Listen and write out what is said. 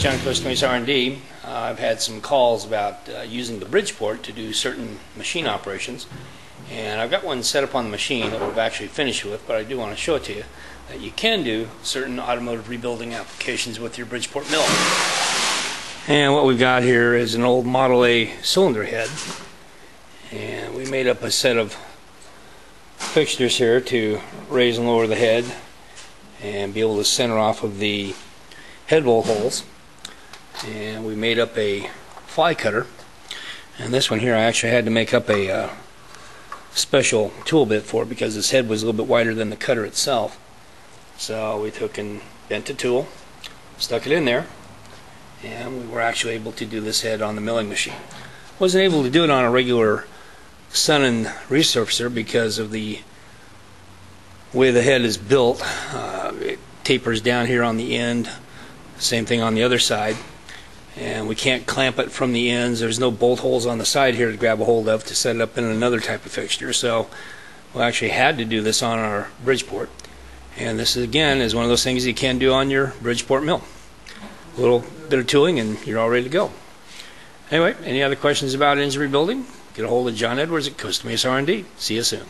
Costa Mesa R&D, uh, I've had some calls about uh, using the Bridgeport to do certain machine operations. And I've got one set up on the machine that we've actually finished with, but I do want to show it to you, that you can do certain automotive rebuilding applications with your Bridgeport mill. And what we've got here is an old Model A cylinder head. And we made up a set of fixtures here to raise and lower the head and be able to center off of the head bolt holes. And we made up a fly cutter. And this one here, I actually had to make up a uh, special tool bit for it because this head was a little bit wider than the cutter itself. So we took and bent the tool, stuck it in there, and we were actually able to do this head on the milling machine. Wasn't able to do it on a regular Sunnen resurfacer because of the way the head is built. Uh, it tapers down here on the end, same thing on the other side. And we can't clamp it from the ends. There's no bolt holes on the side here to grab a hold of to set it up in another type of fixture. So we actually had to do this on our Bridgeport. And this is, again is one of those things you can do on your Bridgeport mill. A little bit of tooling and you're all ready to go. Anyway, any other questions about engine rebuilding? Get a hold of John Edwards at Costa Mesa R&D. See you soon.